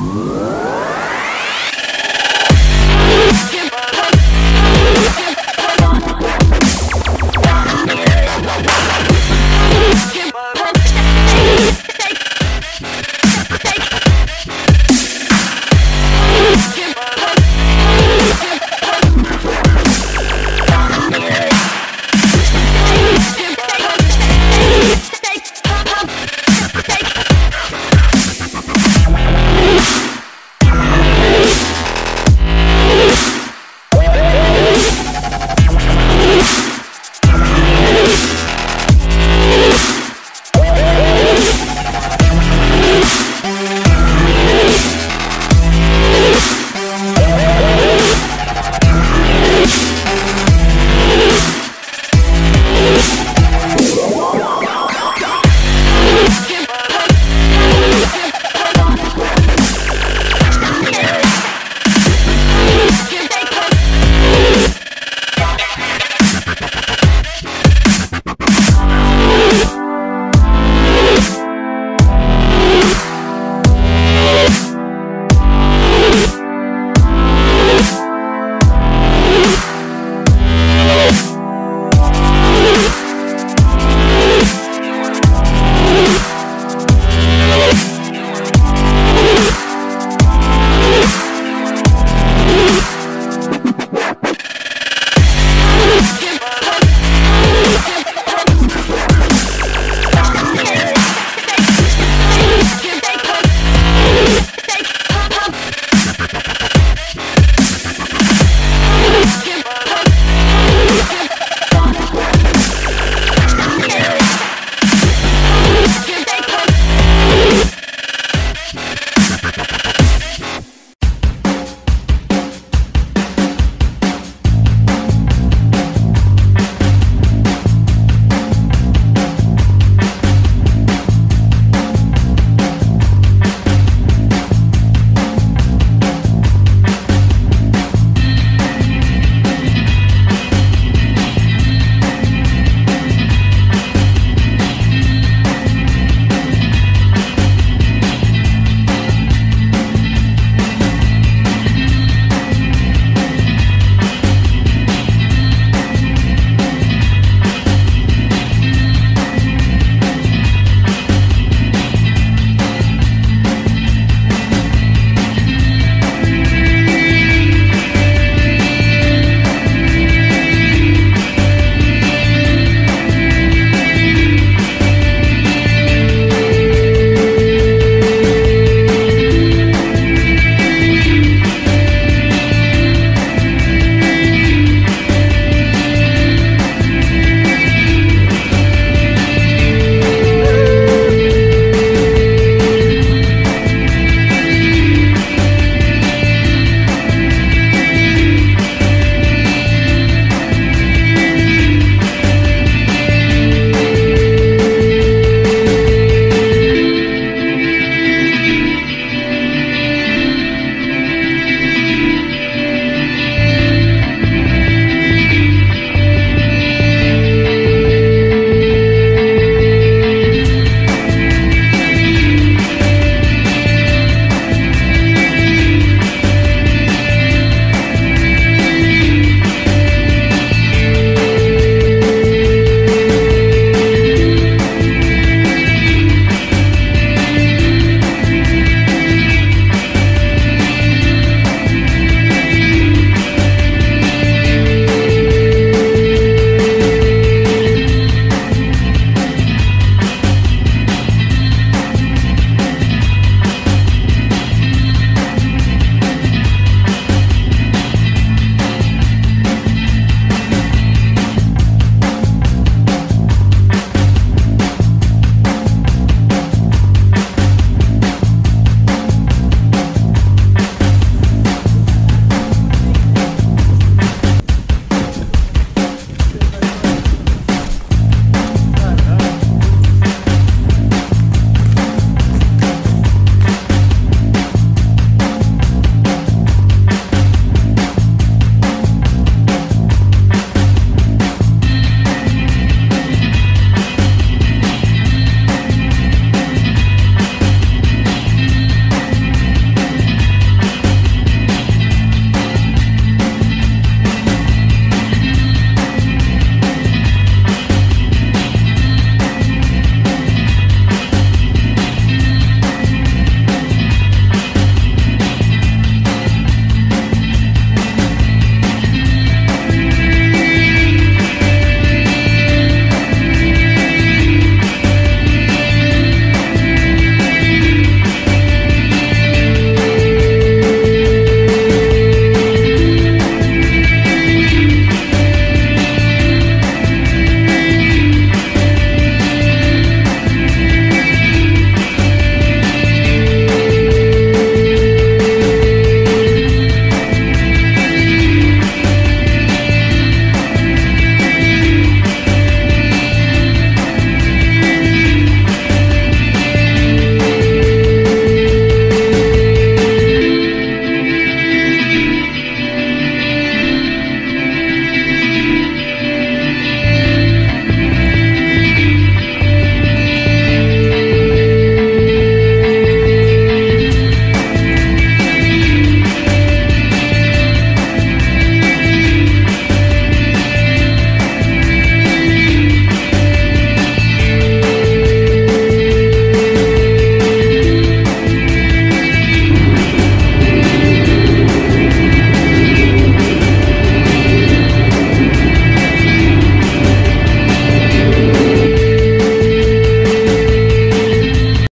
Whoa!